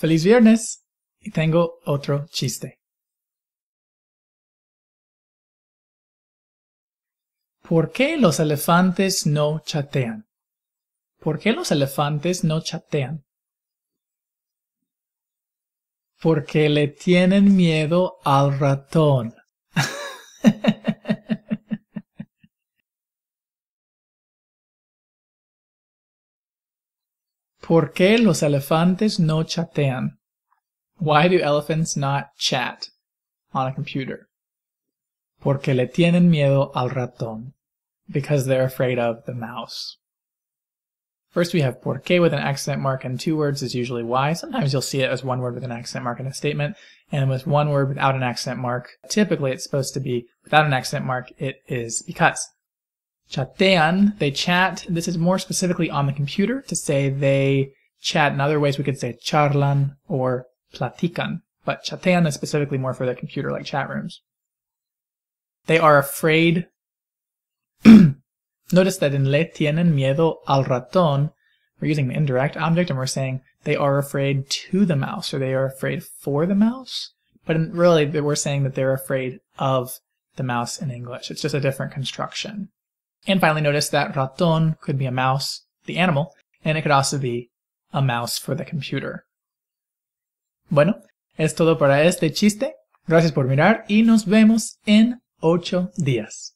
Feliz viernes y tengo otro chiste. ¿Por qué los elefantes no chatean? ¿Por qué los elefantes no chatean? Porque le tienen miedo al ratón. ¿Por qué los elefantes no chatean? Why do elephants not chat on a computer? Porque le tienen miedo al ratón. Because they're afraid of the mouse. First we have por qué with an accent mark and two words is usually why. Sometimes you'll see it as one word with an accent mark in a statement, and with one word without an accent mark. Typically it's supposed to be without an accent mark, it is because. Chatean, they chat. This is more specifically on the computer to say they chat. In other ways, we could say charlan or platican, but chatean is specifically more for the computer, like chat rooms. They are afraid. Notice that in le tienen miedo al ratón, we're using the indirect object and we're saying they are afraid to the mouse or they are afraid for the mouse. But in, really, we're saying that they're afraid of the mouse in English. It's just a different construction. And finally, notice that ratón could be a mouse, the animal, and it could also be a mouse for the computer. Bueno, es todo para este chiste. Gracias por mirar y nos vemos en ocho días.